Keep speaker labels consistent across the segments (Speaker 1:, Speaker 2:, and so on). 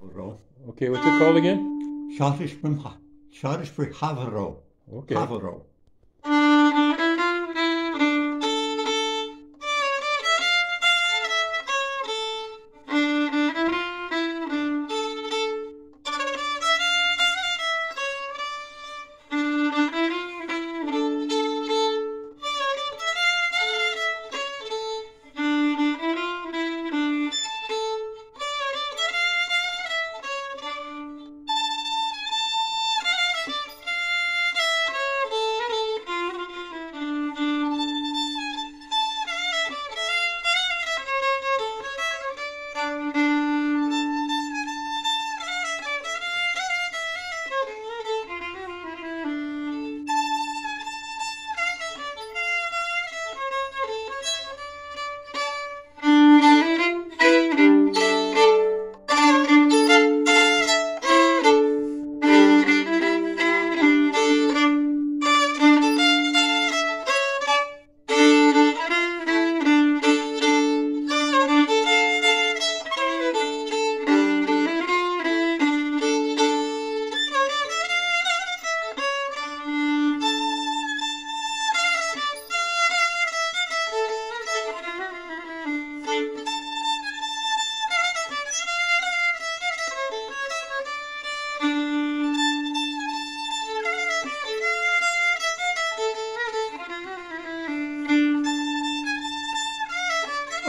Speaker 1: Row.
Speaker 2: Okay, what's it called again?
Speaker 1: Shaftesbury, Shaftesbury Haverrow.
Speaker 2: Okay.
Speaker 1: Haverrow.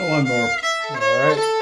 Speaker 1: One more.
Speaker 2: All right.